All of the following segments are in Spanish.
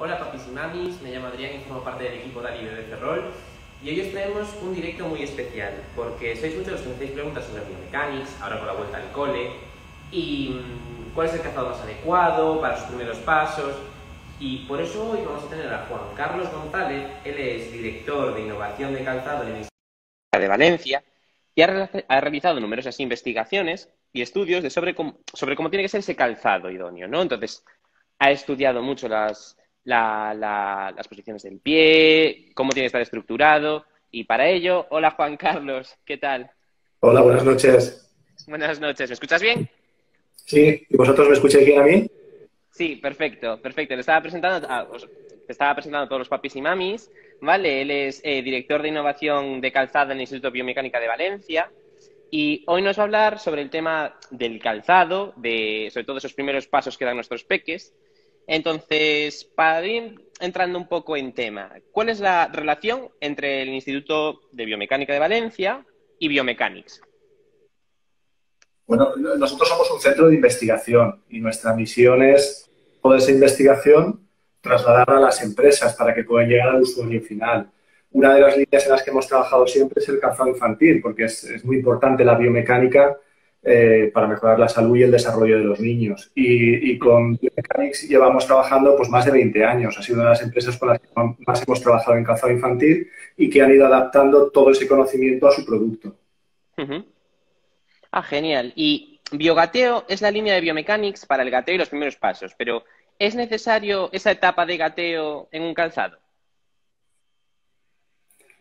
Hola papis y mamis, me llamo Adrián y formo parte del equipo Dali de Ferrol y hoy os traemos un directo muy especial porque sois muchos los que me hacéis preguntas sobre biomechanics, ahora con la vuelta al cole y mm, cuál es el calzado más adecuado para sus primeros pasos y por eso hoy vamos a tener a Juan Carlos González, él es director de innovación de calzado en el Instituto de Valencia y ha realizado numerosas investigaciones y estudios de sobre, cómo, sobre cómo tiene que ser ese calzado idóneo, ¿no? Entonces, ha estudiado mucho las, la, la, las posiciones del pie, cómo tiene que estar estructurado. Y para ello, hola Juan Carlos, ¿qué tal? Hola, buenas noches. Buenas noches, ¿me escuchas bien? Sí, ¿y vosotros me escucháis bien a mí? Sí, perfecto, perfecto. Le estaba presentando a, te estaba presentando a todos los papis y mamis, ¿vale? Él es eh, director de innovación de calzado en el Instituto Biomecánica de Valencia. Y hoy nos va a hablar sobre el tema del calzado, de sobre todo esos primeros pasos que dan nuestros peques, entonces, para ir entrando un poco en tema, ¿cuál es la relación entre el Instituto de Biomecánica de Valencia y Biomechanics? Bueno, nosotros somos un centro de investigación y nuestra misión es toda esa investigación trasladar a las empresas para que puedan llegar al usuario final. Una de las líneas en las que hemos trabajado siempre es el calzado infantil, porque es muy importante la biomecánica eh, para mejorar la salud y el desarrollo de los niños. Y, y con Biomechanics llevamos trabajando pues, más de 20 años. Ha sido una de las empresas con las que más hemos trabajado en calzado infantil y que han ido adaptando todo ese conocimiento a su producto. Uh -huh. Ah, genial. Y biogateo es la línea de Biomechanics para el gateo y los primeros pasos, pero ¿es necesario esa etapa de gateo en un calzado?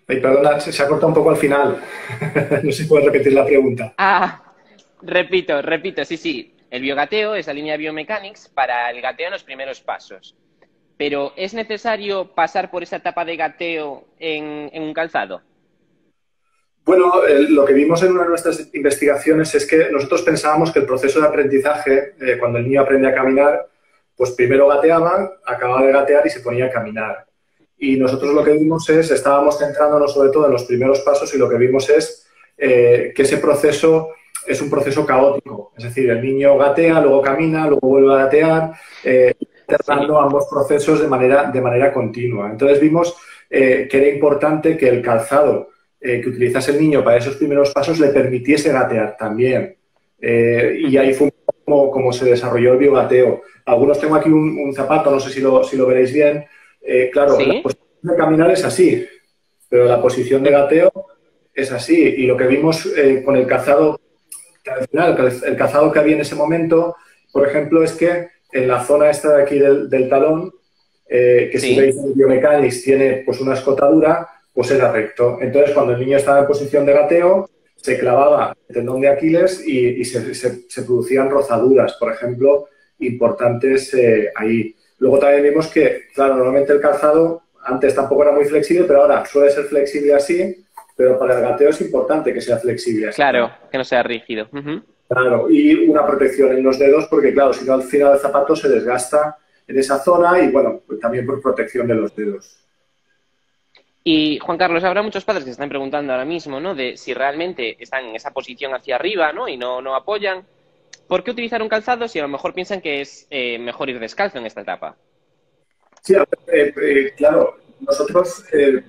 Ay, perdona, se, ha cortado un poco al final. no sé si puedes repetir la pregunta. Ah, Repito, repito, sí, sí. El biogateo es la línea biomechanics para el gateo en los primeros pasos. Pero ¿es necesario pasar por esa etapa de gateo en, un calzado? Bueno, lo que vimos en una de nuestras investigaciones es que nosotros pensábamos que el proceso de aprendizaje, eh, cuando el niño aprende a caminar, pues primero gateaba, acababa de gatear y se ponía a caminar. Y nosotros lo que vimos es, estábamos centrándonos sobre todo en los primeros pasos y lo que vimos es eh, que ese proceso es un proceso caótico. Es decir, el niño gatea, luego camina, luego vuelve a gatear, eh, alternando ambos procesos de manera, de manera continua. Entonces vimos eh, que era importante que el calzado eh, que utilizase el niño para esos primeros pasos le permitiese gatear también. Eh, y ahí fue como, como, se desarrolló el biogateo. Algunos tengo aquí un, un zapato, no sé si lo, si lo veréis bien. Claro, ¿Sí? la posición de caminar es así, pero la posición de gateo es así. Y lo que vimos con el calzado tradicional, el calzado que había en ese momento, por ejemplo, es que en la zona esta de aquí del, del talón, eh, que sí. si veis en Biomechanics tiene pues una escotadura, pues era recto. Entonces, cuando el niño estaba en posición de gateo, se clavaba el tendón de Aquiles y, y se, se, se, producían rozaduras, por ejemplo, importantes eh, ahí. Luego también vimos que, claro, normalmente el calzado antes tampoco era muy flexible, pero ahora suele ser flexible así, pero para el gateo es importante que sea flexible. Así. Claro, que no sea rígido. Uh -huh. Claro, y una protección en los dedos, porque claro, si no al final el zapato se desgasta en esa zona y bueno, pues también por protección de los dedos. Y Juan Carlos, habrá muchos padres que se están preguntando ahora mismo, ¿no? De si realmente están en esa posición hacia arriba, ¿no? Y no, no apoyan. ¿Por qué utilizar un calzado si a lo mejor piensan que es eh, mejor ir descalzo en esta etapa? Sí, eh, eh, claro, nosotros eh,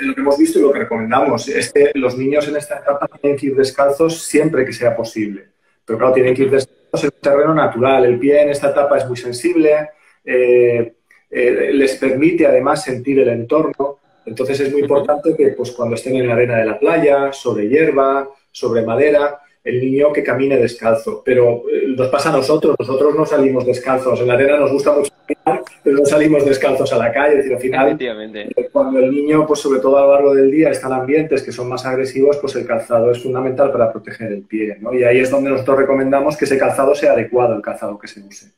lo que hemos visto y lo que recomendamos es que los niños en esta etapa tienen que ir descalzos siempre que sea posible. Pero claro, tienen que ir descalzos en un terreno natural. El pie en esta etapa es muy sensible, eh, eh, les permite además sentir el entorno. Entonces es muy importante que pues, cuando estén en la arena de la playa, sobre hierba, sobre madera, el niño que camine descalzo. Pero eh, nos pasa a nosotros, nosotros no salimos descalzos. En la arena nos gusta mucho caminar, pero no salimos descalzos a la calle. Es decir, al final, cuando el niño, pues sobre todo a lo largo del día, está en ambientes que son más agresivos, pues el calzado es fundamental para proteger el pie. ¿no? Y ahí es donde nosotros recomendamos que ese calzado sea adecuado, el calzado que se use.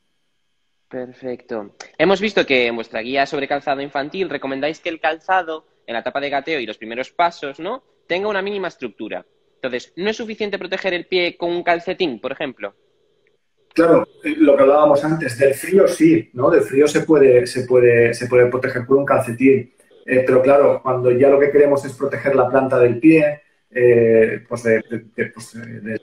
Perfecto. Hemos visto que en vuestra guía sobre calzado infantil recomendáis que el calzado en la etapa de gateo y los primeros pasos, ¿no? Tenga una mínima estructura. Entonces, ¿no es suficiente proteger el pie con un calcetín, por ejemplo? Claro, lo que hablábamos antes, del frío sí, ¿no? Del frío se puede, se puede, se puede proteger con un calcetín. Eh, pero claro, cuando ya lo que queremos es proteger la planta del pie, eh, pues, de, de, de, pues de,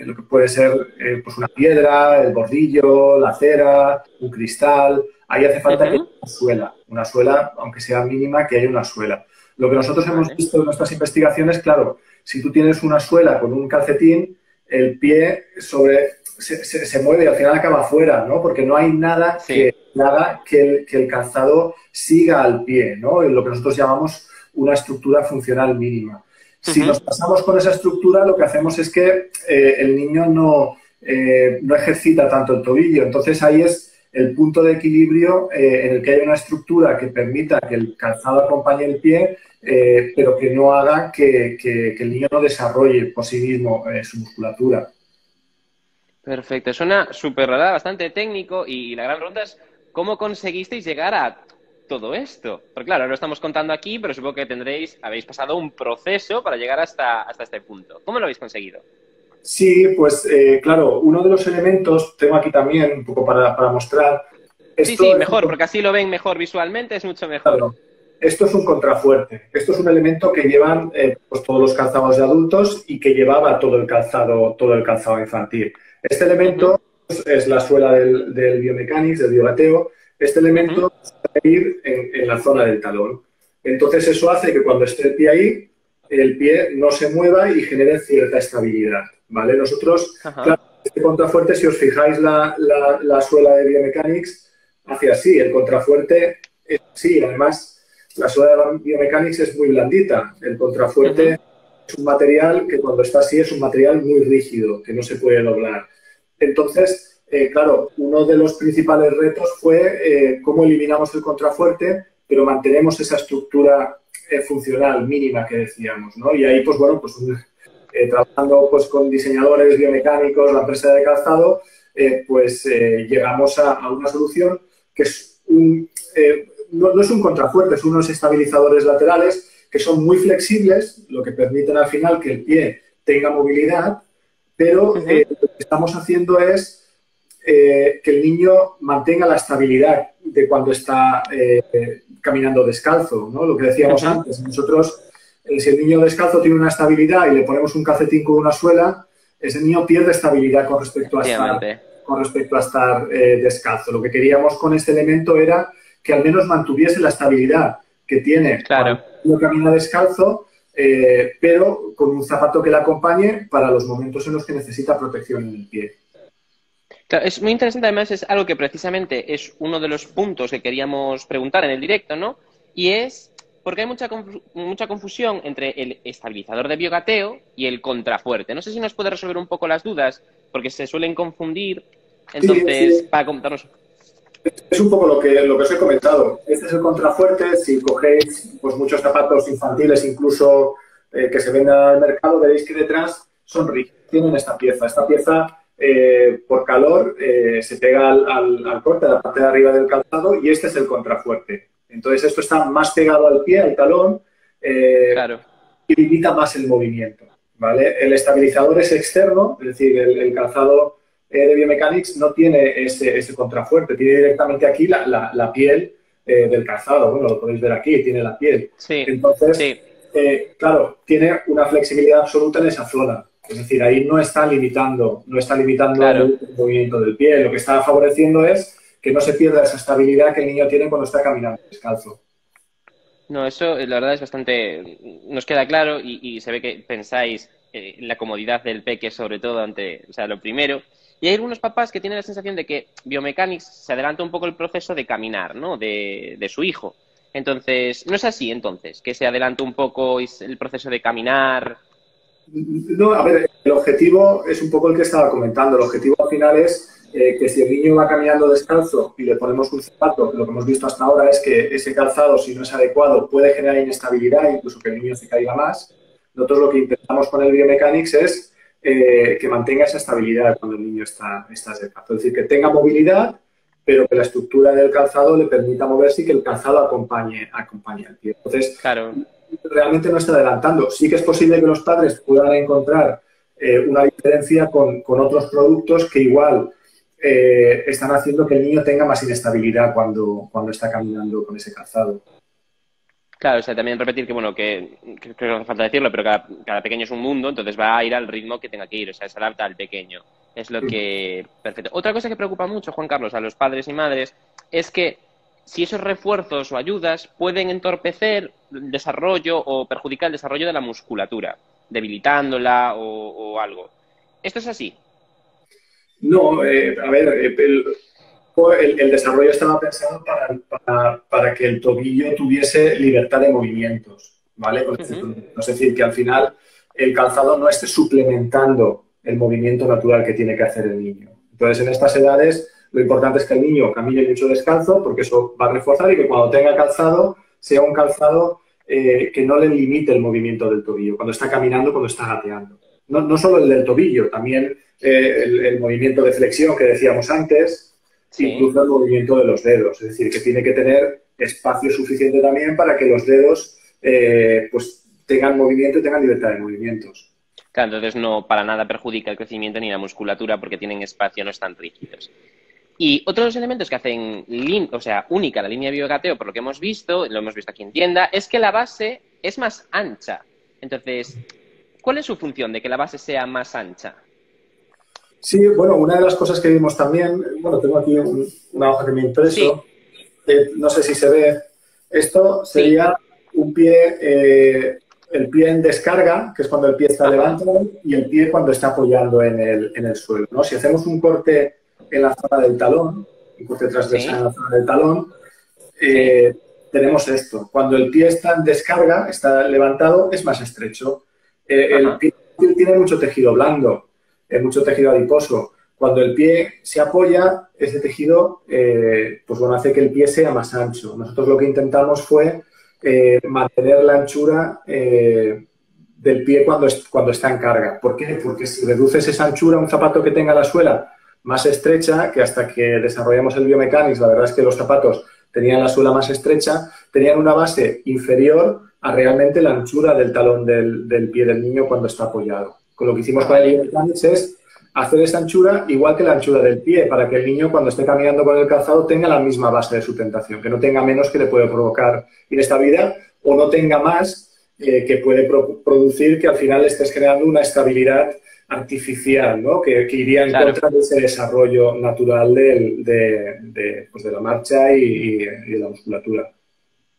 lo que puede ser eh, pues una piedra, el bordillo, la cera, un cristal, ahí hace falta que haya una suela, una suela, aunque sea mínima, que haya una suela. Lo que nosotros hemos visto en nuestras investigaciones, claro, si tú tienes una suela con un calcetín, el pie sobre se, mueve y al final acaba fuera, ¿no? Porque no hay nada que haga que el, calzado siga al pie, ¿no? En lo que nosotros llamamos una estructura funcional mínima. Si nos pasamos con esa estructura, lo que hacemos es que eh, el niño no, eh, no ejercita tanto el tobillo. Entonces ahí es el punto de equilibrio eh, en el que hay una estructura que permita que el calzado acompañe el pie, pero que no haga que, el niño no desarrolle por sí mismo su musculatura. Perfecto, suena súper rara, bastante técnico y la gran pregunta es, ¿cómo conseguisteis llegar a todo esto? Porque claro, lo estamos contando aquí, pero supongo que tendréis, habéis pasado un proceso para llegar hasta, hasta este punto. ¿Cómo lo habéis conseguido? Sí, pues eh, claro, uno de los elementos, tengo aquí también un poco para, mostrar. sí, sí, mejor, porque así lo ven mejor visualmente, es mucho mejor. Esto es un contrafuerte. Esto es un elemento que llevan eh, pues, todos los calzados de adultos y que llevaba todo el calzado, todo el calzado infantil. Este elemento es la suela del, del biomecanics, del biogateo. Este elemento va a ir en, la zona del talón. Entonces eso hace que cuando esté el pie ahí, el pie no se mueva y genere cierta estabilidad. ¿Vale? Nosotros, claro, este contrafuerte, si os fijáis la, la, suela de biomechanics, hace así. El contrafuerte es así. Además, la suela de biomechanics es muy blandita. El contrafuerte es un material que cuando está así es un material muy rígido, que no se puede doblar. Entonces, eh, claro, uno de los principales retos fue eh, cómo eliminamos el contrafuerte, pero mantenemos esa estructura eh, funcional mínima que decíamos, ¿no? Y ahí, pues bueno, pues trabajando pues con diseñadores biomecánicos, la empresa de calzado, pues llegamos a, una solución que es un, no, no, es un contrafuerte, son unos estabilizadores laterales que son muy flexibles, lo que permiten al final que el pie tenga movilidad, pero eh, lo que estamos haciendo es eh, que el niño mantenga la estabilidad de cuando está eh, caminando descalzo, ¿no? Lo que decíamos antes, nosotros, si el niño descalzo tiene una estabilidad y le ponemos un calcetín con una suela, ese niño pierde estabilidad con respecto a estar, con respecto a estar descalzo. Lo que queríamos con este elemento era que al menos mantuviese la estabilidad que tiene claro. cuando camina descalzo, eh, pero con un zapato que le acompañe para los momentos en los que necesita protección en el pie. Claro, es muy interesante, además es algo que precisamente es uno de los puntos que queríamos preguntar en el directo, ¿no? Y es porque hay mucha, mucha confusión entre el estabilizador de biogateo y el contrafuerte. No sé si nos puede resolver un poco las dudas, porque se suelen confundir. Entonces, para contarnos es un poco lo que, lo que os he comentado. Este es el contrafuerte. Si cogéis pues, muchos zapatos infantiles, incluso eh, que se venden al mercado, veréis que detrás son rígidos. Tienen esta pieza. Esta pieza, eh, por calor, eh, se pega al, al, corte, a la parte de arriba del calzado, y este es el contrafuerte. Entonces, esto está más pegado al pie, al talón, claro. y limita más el movimiento. ¿vale? El estabilizador es externo, es decir, el calzado eh, de Biomechanics no tiene ese, ese, contrafuerte, tiene directamente aquí la, la, piel eh, del calzado. Bueno, lo podéis ver aquí, tiene la piel. Entonces, eh, claro, tiene una flexibilidad absoluta en esa zona. Es decir, ahí no está limitando, no está limitando el, movimiento del pie. Lo que está favoreciendo es que no se pierda esa estabilidad que el niño tiene cuando está caminando descalzo. No, eso la verdad es bastante. Nos queda claro y, se ve que pensáis en la comodidad del peque, sobre todo, ante. O sea, lo primero. Y hay algunos papás que tienen la sensación de que Biomechanics se adelanta un poco el proceso de caminar, ¿no? De, su hijo. Entonces, ¿no es así entonces? Que se adelanta un poco el proceso de caminar. No, a ver, el objetivo es un poco el que estaba comentando. El objetivo al final es eh, que si el niño va caminando descalzo y le ponemos un zapato, lo que hemos visto hasta ahora es que ese calzado, si no es adecuado, puede generar inestabilidad, incluso que el niño se caiga más. Nosotros lo que intentamos con el biomechanics es eh, que mantenga esa estabilidad cuando el niño está, está descalzo. Es decir, que tenga movilidad, pero que la estructura del calzado le permita moverse y que el calzado acompañe, acompañe al pie. Entonces, claro. Realmente no está adelantando. Sí que es posible que los padres puedan encontrar eh, una diferencia con, otros productos que igual eh, están haciendo que el niño tenga más inestabilidad cuando, cuando está caminando con ese calzado. Claro, o sea, también repetir que, bueno, que, creo que no hace falta decirlo, pero cada, pequeño es un mundo, entonces va a ir al ritmo que tenga que ir, o sea, se adapta al pequeño. Es lo que... Perfecto. Otra cosa que preocupa mucho, Juan Carlos, a los padres y madres es que si esos refuerzos o ayudas pueden entorpecer el desarrollo o perjudicar el desarrollo de la musculatura, debilitándola o, algo. ¿Esto es así? No, eh, a ver, eh, el, desarrollo estaba pensado para, que el tobillo tuviese libertad de movimientos, ¿vale? Es decir, que al final el calzado no esté suplementando el movimiento natural que tiene que hacer el niño. Entonces, en estas edades, lo importante es que el niño camine mucho descalzo, porque eso va a reforzar y que cuando tenga calzado, sea un calzado eh, que no le limite el movimiento del tobillo, cuando está caminando, cuando está gateando. No, no solo el del tobillo, también eh, el, movimiento de flexión que decíamos antes, incluso el movimiento de los dedos. Es decir, que tiene que tener espacio suficiente también para que los dedos eh, pues, tengan movimiento y tengan libertad de movimientos. Claro, entonces no para nada perjudica el crecimiento ni la musculatura porque tienen espacio, no están rígidos. Y otros elementos que hacen o sea, única la línea de biogateo, por lo que hemos visto, lo hemos visto aquí en tienda, es que la base es más ancha. Entonces, ¿cuál es su función de que la base sea más ancha? Sí, bueno, una de las cosas que vimos también, bueno, tengo aquí una hoja que me he impreso, no sé si se ve, esto sería un pie, eh, el pie en descarga, que es cuando el pie está levantado, y el pie cuando está apoyando en el, en el suelo. ¿no? Si hacemos un corte en la zona del talón, un corte transversal en la zona del talón, eh, tenemos esto. Cuando el pie está en descarga, está levantado, es más estrecho. Eh, el pie tiene mucho tejido blando, eh, mucho tejido adiposo. Cuando el pie se apoya, ese tejido, pues bueno, hace que el pie sea más ancho. Nosotros lo que intentamos fue mantener la anchura del pie cuando, cuando está en carga. ¿Por qué? Porque si reduces esa anchura, un zapato que tenga la suela más estrecha, que hasta que desarrollamos el biomecánico, la verdad es que los zapatos tenían la suela más estrecha, tenían una base inferior a realmente la anchura del talón del, pie del niño cuando está apoyado. Con lo que hicimos con el biomecánico es hacer esa anchura igual que la anchura del pie, para que el niño cuando esté caminando con el calzado tenga la misma base de sustentación, que no tenga menos que le puede provocar inestabilidad o no tenga más eh, que puede producir que al final estés generando una estabilidad artificial, ¿no? que, iría en contra de ese desarrollo natural de, pues de, la marcha y, de la musculatura.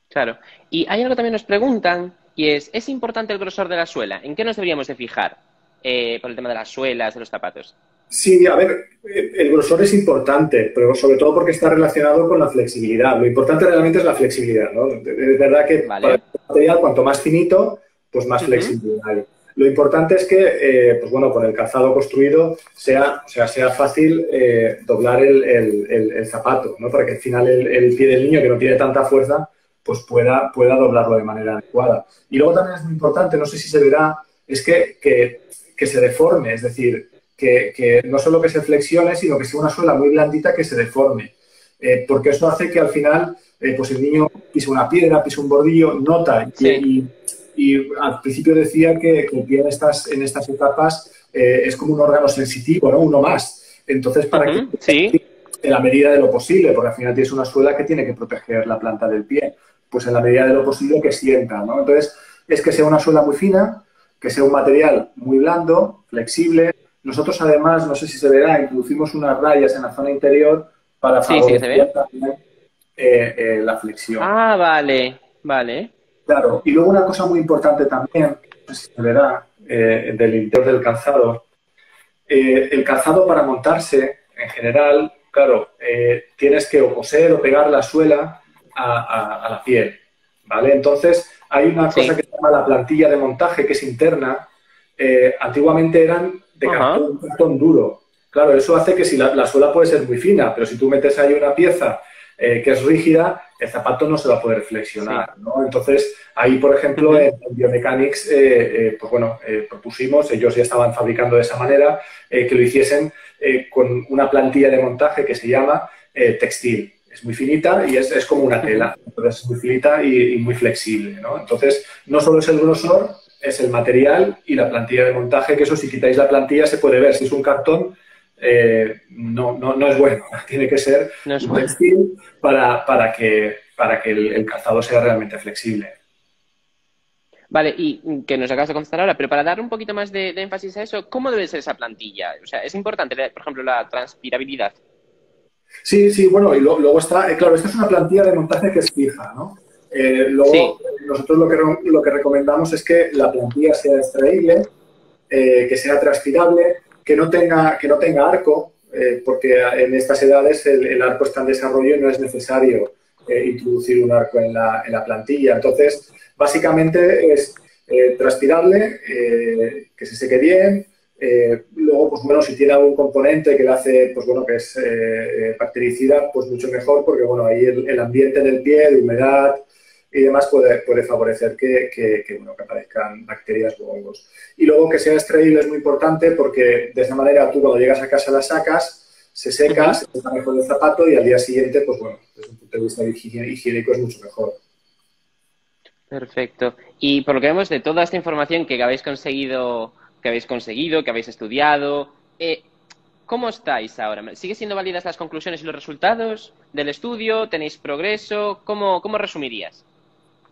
Claro. Y hay algo que también nos preguntan, y es, ¿es importante el grosor de la suela? ¿En qué nos deberíamos de fijar eh, por el tema de las suelas, de los zapatos? Sí, a ver, el grosor es importante, pero sobre todo porque está relacionado con la flexibilidad. Lo importante realmente es la flexibilidad, ¿no? Es verdad que para el material, cuanto más finito, pues más flexibilidad hay. Lo importante es que, eh, pues bueno, con el calzado construido sea, o sea, sea fácil eh, doblar el, zapato, ¿no? Para que al final el, pie del niño, que no tiene tanta fuerza, pues pueda, pueda doblarlo de manera adecuada. Y luego también es muy importante, no sé si se verá, es que, que, se deforme, es decir, que, no solo que se flexione, sino que sea una suela muy blandita que se deforme. Eh, porque eso hace que al final, pues el niño pise una piedra, pise un bordillo, nota y, y al principio decía que, el pie en estas, en estas etapas eh, es como un órgano sensitivo, ¿no? Uno más. Entonces, para que sí. en la medida de lo posible, porque al final tienes una suela que tiene que proteger la planta del pie, pues en la medida de lo posible que sienta, ¿no? Entonces, es que sea una suela muy fina, que sea un material muy blando, flexible. Nosotros además, no sé si se verá, introducimos unas rayas en la zona interior para favorecer eh, eh, la flexión. Ah, vale, vale. Claro, y luego una cosa muy importante también, si se verá, eh, del interior del calzado, eh, el calzado para montarse, en general, claro, eh, tienes que o coser o pegar la suela a, la piel, ¿vale? Entonces, hay una cosa que se llama la plantilla de montaje, que es interna. antiguamente eran de cartón, duro. Claro, eso hace que si la, suela puede ser muy fina, pero si tú metes ahí una pieza que es rígida, el zapato no se va a poder flexionar, ¿no? Entonces, ahí, por ejemplo, en, Biomechanics, eh, eh, pues bueno, eh, propusimos, ellos ya estaban fabricando de esa manera, que lo hiciesen con una plantilla de montaje que se llama textil. Es muy finita y es, como una tela, entonces es muy finita y, muy flexible, ¿no? Entonces, no solo es el grosor, es el material y la plantilla de montaje, que eso si quitáis la plantilla se puede ver si es un cartón eh, no, no, no, es bueno. Tiene que ser no para, para, que, para que el, calzado sea realmente flexible. Vale, y que nos acabas de contestar ahora, pero para dar un poquito más de, énfasis a eso, ¿cómo debe ser esa plantilla? O sea, es importante, por ejemplo, la transpirabilidad. Sí, sí, bueno, y luego está, eh, claro, esta es una plantilla de montaje que es fija, ¿no? Eh, luego, nosotros lo que, lo que recomendamos es que la plantilla sea extraíble, que sea transpirable, que no tenga, que no tenga arco, porque en estas edades el, arco está en desarrollo y no es necesario introducir un arco en la, en la, plantilla. Entonces, básicamente es transpirable, que se seque bien, eh, luego, pues bueno, si tiene algún componente que le hace, pues bueno, que es eh, eh, bactericida, pues mucho mejor, porque bueno, ahí el, ambiente del pie, de humedad y demás puede, puede favorecer que, que, bueno, que aparezcan bacterias o hongos. Y luego que sea extraíble es muy importante porque de esa manera tú cuando llegas a casa la sacas, se seca, se está mejor el zapato y al día siguiente, pues bueno, desde un punto de vista higiénico es mucho mejor. Perfecto. Y por lo que vemos de toda esta información que habéis conseguido que habéis conseguido, que habéis estudiado. Eh, ¿Cómo estáis ahora? ¿Sigue siendo válidas las conclusiones y los resultados del estudio? ¿Tenéis progreso? ¿Cómo, cómo resumirías?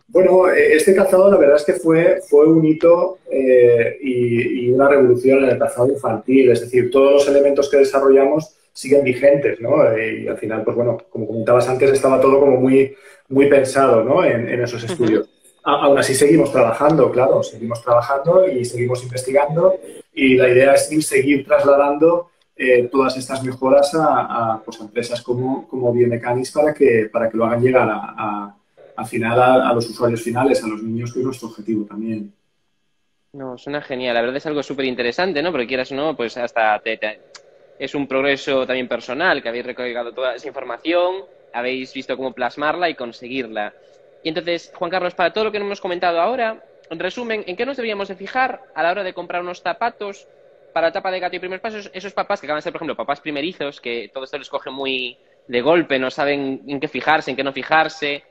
Bueno, eh, este calzado la verdad es que fue, fue un hito eh, y, una revolución en el calzado infantil. Es decir, todos los elementos que desarrollamos siguen vigentes, ¿no? Y al final, pues bueno, como comentabas antes, estaba todo como muy, muy pensado, ¿no? En, esos estudios aún así seguimos trabajando, claro, seguimos trabajando y seguimos investigando y la idea es seguir trasladando eh, todas estas mejoras a, pues, empresas como, como Biomechanics para que, para que lo hagan llegar a, al final a, los usuarios finales, a los niños, que es nuestro objetivo también. No, suena genial. La verdad es algo súper interesante, ¿no? Porque quieras o no, pues hasta es un progreso también personal, que habéis recogido toda esa información, habéis visto cómo plasmarla y conseguirla. Y entonces, Juan Carlos, para todo lo que hemos comentado ahora, en resumen, ¿en qué nos deberíamos de fijar a la hora de comprar unos zapatos para la etapa de gato y primeros pasos? Esos papás que acaban de ser, por ejemplo, papás primerizos, que todo esto les coge muy de golpe, no saben en qué fijarse, en qué no fijarse.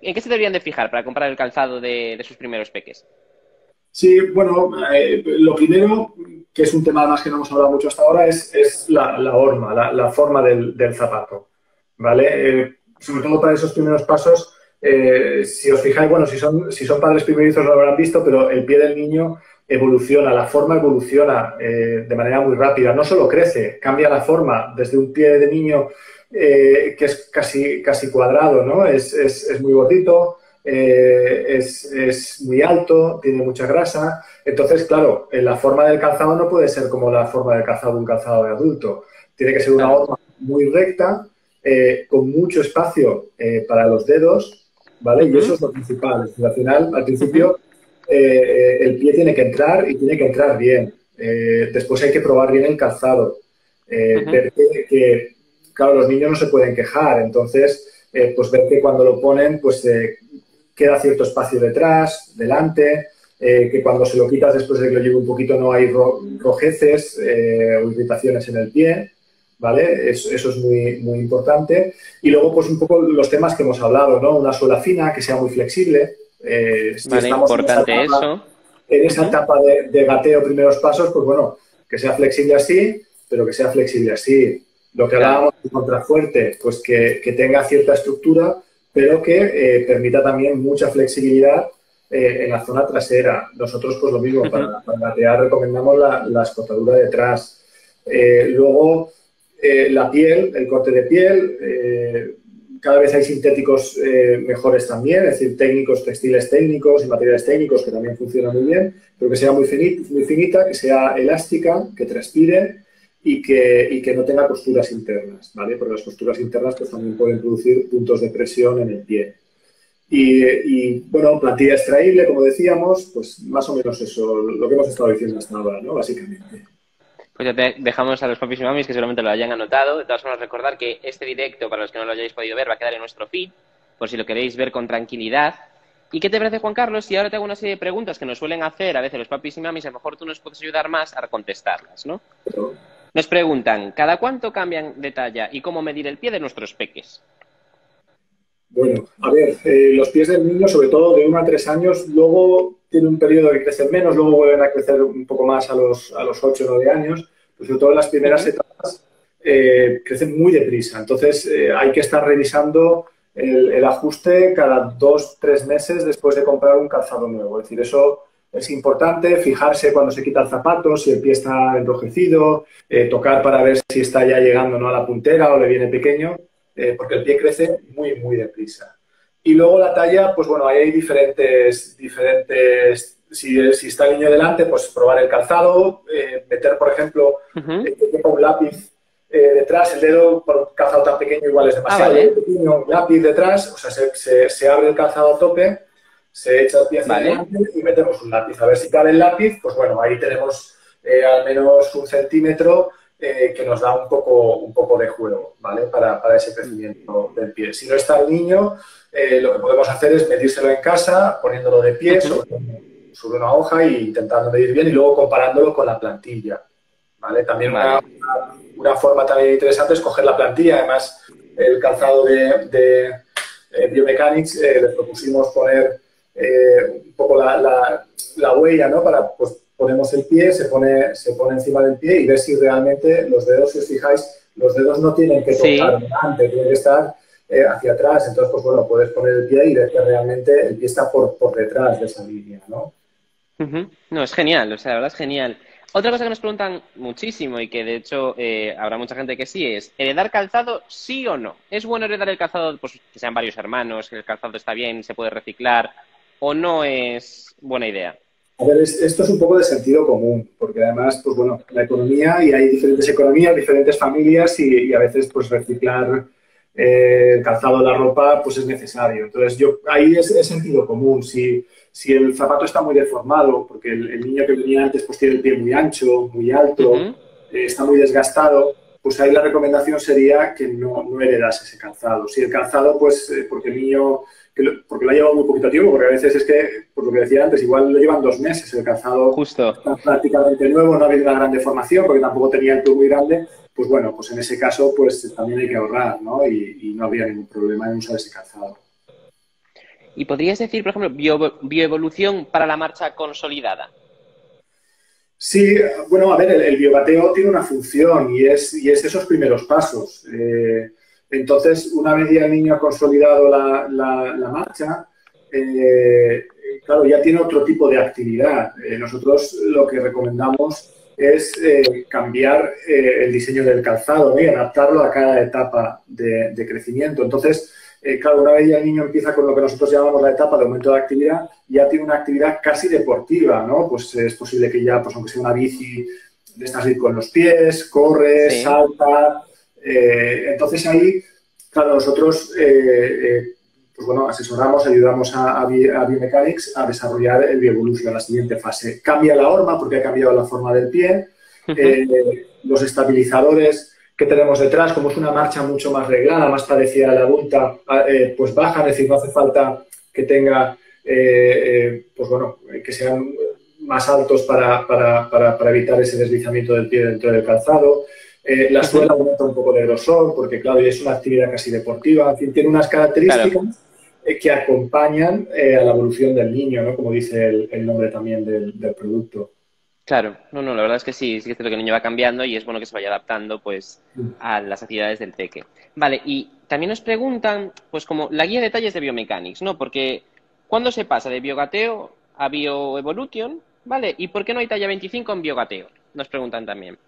¿En qué se deberían de fijar para comprar el calzado de, sus primeros peques? Sí, bueno, eh, lo primero, que es un tema además que no hemos hablado mucho hasta ahora, es, la, horma, la, forma del, zapato. ¿Vale? Eh, sobre todo para esos primeros pasos, eh, si os fijáis, bueno, si son, padres primerizos lo habrán visto, pero el pie del niño evoluciona, la forma evoluciona de manera muy rápida. No solo crece, cambia la forma desde un pie de niño eh, que es casi, casi cuadrado, ¿no? Es, muy gordito, es, es, muy alto, tiene mucha grasa. Entonces, claro, la forma del calzado no puede ser como la forma del calzado de un calzado de adulto. Tiene que ser una forma muy recta, con mucho espacio para los dedos ¿vale? Y eso es lo principal. al final, al principio, eh, eh, el pie tiene que entrar y tiene que entrar bien. Eh, después hay que probar bien el calzado. Ver que, claro, los niños no se pueden quejar. Entonces, pues ver que cuando lo ponen, pues queda cierto espacio detrás, delante. que cuando se lo quitas después de que lo lleve un poquito no hay rojeces o irritaciones en el pie. ¿vale? Eso, es muy, muy importante. Y luego, pues un poco los temas que hemos hablado, ¿no? Una suela fina, que sea muy flexible. Eh, importante en eso. En esa etapa de, gateo, primeros pasos, pues bueno, que sea flexible así, pero que sea flexible así. Lo que hablábamos de contrafuerte, pues que, tenga cierta estructura, pero que eh, permita también mucha flexibilidad eh, en la zona trasera. Nosotros, pues lo mismo, para, gatear recomendamos la, la escotadura detrás. luego, eh, la piel, el corte de piel, cada vez hay sintéticos mejores también, es decir, técnicos, textiles técnicos y materiales técnicos que también funcionan muy bien, pero que sea muy finita, muy finita que sea elástica, que transpire y que, y que no tenga costuras internas, ¿vale? Porque las costuras internas pues, también pueden producir puntos de presión en el pie. Y, y, bueno, plantilla extraíble, como decíamos, pues más o menos eso, lo que hemos estado diciendo hasta ahora, ¿no? Básicamente. Pues ya te dejamos a los papis y mamis que seguramente lo hayan anotado. De todas formas, recordar que este directo, para los que no lo hayáis podido ver, va a quedar en nuestro feed, por si lo queréis ver con tranquilidad. ¿Y qué te parece, Juan Carlos? Si ahora te hago una serie de preguntas que nos suelen hacer a veces los papis y mamis, a lo mejor tú nos puedes ayudar más a contestarlas, ¿no? Nos preguntan, ¿cada cuánto cambian de talla y cómo medir el pie de nuestros peques? Bueno, a ver, eh, los pies del niño, sobre todo de 1 a 3 años, luego tiene un periodo de crecer menos, luego vuelven a crecer un poco más a los, a los 8 o 9 años, pues sobre todo en las primeras etapas eh, crecen muy deprisa. Entonces eh, hay que estar revisando el, ajuste cada 2 tres meses después de comprar un calzado nuevo. Es decir, eso es importante fijarse cuando se quita el zapato, si el pie está enrojecido, eh, tocar para ver si está ya llegando ¿no? a la puntera o le viene pequeño, eh, porque el pie crece muy, muy deprisa. Y luego la talla, pues bueno, ahí hay diferentes, diferentes si, si está el niño delante, pues probar el calzado, eh, meter, por ejemplo, un lápiz detrás, el dedo por un calzado tan pequeño igual es demasiado ah, pequeño, un lápiz detrás, o sea, se, se, se abre el calzado a tope se echa el pie hacia y metemos un lápiz. A ver si cabe el lápiz, pues bueno, ahí tenemos eh, al menos un centímetro eh, que nos da un poco, un poco de juego, ¿vale? Para, ese crecimiento del pie. Si no está el niño, eh, lo que podemos hacer es medírselo en casa, poniéndolo de pie sobre, una hoja e intentando medir bien y luego comparándolo con la plantilla, ¿vale? También Una, una, forma también interesante es coger la plantilla, además el calzado de, de Biomechanics le propusimos poner eh, un poco la, la, huella, ¿no? Para, pues ponemos el pie, se pone, se pone encima del pie y ver si realmente los dedos, si os fijáis, los dedos no tienen que tocar delante, tienen que estar eh, hacia atrás. Entonces, pues bueno, puedes poner el pie y ver que realmente el pie está por, por detrás de esa línea, ¿no? No, es genial, o sea, la verdad es genial. Otra cosa que nos preguntan muchísimo y que de hecho eh, habrá mucha gente que sí es, ¿heredar calzado sí o no? ¿Es bueno heredar el calzado, pues que sean varios hermanos, que el calzado está bien, se puede reciclar? O no es buena idea? A ver, esto es un poco de sentido común, porque además, pues bueno, la economía y hay diferentes economías, diferentes familias y, a veces pues reciclar eh, el calzado de la ropa pues es necesario. Entonces, yo ahí es, sentido común. Si, si, el zapato está muy deformado, porque el, niño que venía antes pues tiene el pie muy ancho, muy alto, eh, está muy desgastado, pues ahí la recomendación sería que no, no heredas ese calzado. Si el calzado, pues eh, porque el niño porque lo ha llevado muy poquito tiempo, porque a veces es que, por lo que decía antes, igual lo llevan dos meses el calzado Justo. prácticamente nuevo, no ha habido una gran deformación porque tampoco tenía el pie muy grande, pues bueno, pues en ese caso pues también hay que ahorrar, ¿no? Y, no habría ningún problema en usar ese calzado. ¿Y podrías decir, por ejemplo, bioevolución para la marcha consolidada? Sí, bueno, a ver, el, biobateo tiene una función y es, y es esos primeros pasos. Eh, entonces, una vez ya el niño ha consolidado la, marcha, eh, claro, ya tiene otro tipo de actividad. Eh, nosotros lo que recomendamos es eh, cambiar el diseño del calzado y adaptarlo a cada etapa de, crecimiento. Entonces, claro, una vez ya el niño empieza con lo que nosotros llamamos la etapa de aumento de actividad, ya tiene una actividad casi deportiva, ¿no? Pues es posible que ya, pues aunque sea una bici, de estas ir con los pies, corre, salta, eh, entonces ahí, claro, nosotros eh, eh, pues bueno, asesoramos, ayudamos a, a, Biomechanics a desarrollar el bioevolución, la siguiente fase. Cambia la horma porque ha cambiado la forma del pie, los estabilizadores que tenemos detrás, como es una marcha mucho más reglada, más parecida a la adulta, pues bajan, es decir, no hace falta que tenga, pues bueno, que sean más altos para, para, para, para evitar ese deslizamiento del pie dentro del calzado. Eh, la suela aumenta un poco de grosor, porque claro, es una actividad casi deportiva, tiene unas características eh, que acompañan eh, a la evolución del niño, ¿no? Como dice el, nombre también del, producto. Claro, no, no, la verdad es que sí, sí que es cierto que el niño va cambiando y es bueno que se vaya adaptando pues a las actividades del teque. Vale, y también nos preguntan, pues como la guía de detalles de Biomechanics, ¿no? Porque ¿cuándo se pasa de biogateo a bioevolution? ¿Vale? ¿Y por qué no hay talla 25 en biogateo? Nos preguntan también.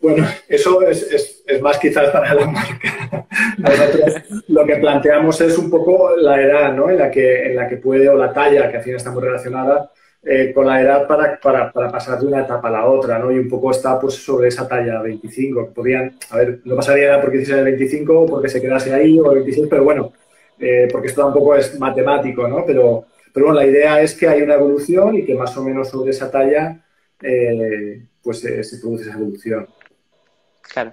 Bueno, eso es, más quizás para la marca. Nosotros lo que planteamos es un poco la edad ¿no? en, la que, en la que puede, o la talla, que al fin está muy relacionada, eh, con la edad para, pasar de una etapa a la otra, ¿no? Y un poco está pues sobre esa talla 25, que podrían, a ver, no pasaría porque hiciese el 25 porque se quedase ahí o el 26, pero bueno, eh, porque esto tampoco es matemático, ¿no? Pero, pero bueno, la idea es que hay una evolución y que más o menos sobre esa talla eh, pues se produce esa evolución. Claro.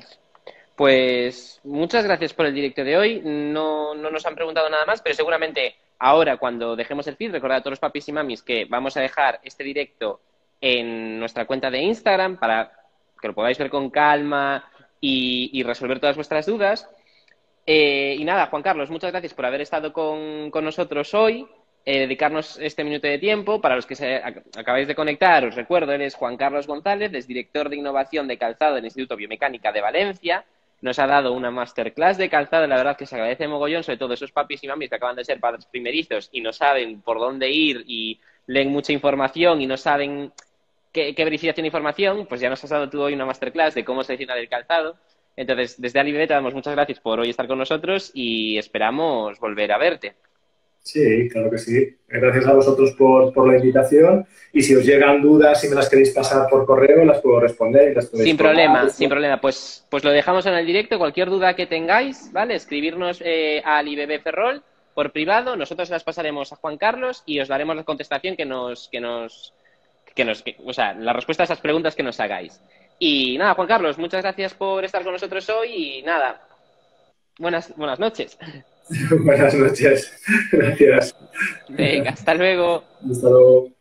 Pues muchas gracias por el directo de hoy. No, no nos han preguntado nada más, pero seguramente ahora cuando dejemos el feed, recordad a todos los papis y mamis que vamos a dejar este directo en nuestra cuenta de Instagram para que lo podáis ver con calma y, resolver todas vuestras dudas. Eh, y nada, Juan Carlos, muchas gracias por haber estado con, nosotros hoy. Eh, dedicarnos este minuto de tiempo. Para los que acabáis de conectar, os recuerdo, él es Juan Carlos González, es director de innovación de calzado del Instituto Biomecánica de Valencia. Nos ha dado una masterclass de calzado, la verdad que se agradece mogollón, sobre todo esos papis y mamis que acaban de ser padres primerizos y no saben por dónde ir y leen mucha información y no saben qué, verificación de información, pues ya nos has dado tú hoy una masterclass de cómo seleccionar el calzado. Entonces, desde Alibebe te damos muchas gracias por hoy estar con nosotros y esperamos volver a verte. Sí, claro que sí. Gracias a vosotros por, la invitación. Y si os llegan dudas, si me las queréis pasar por correo, las puedo responder. las sin problema, sin problema. Pues, pues lo dejamos en el directo. Cualquier duda que tengáis, ¿vale? Escribirnos eh, al IBB Ferrol por privado. Nosotros las pasaremos a Juan Carlos y os daremos la contestación que nos, que nos, que nos, o sea, la respuesta a esas preguntas que nos hagáis. Y nada, Juan Carlos, muchas gracias por estar con nosotros hoy y nada, buenas, buenas noches. buenas noches, gracias. Venga, hasta luego. Hasta luego.